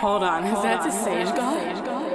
Hold on, is that a sage god?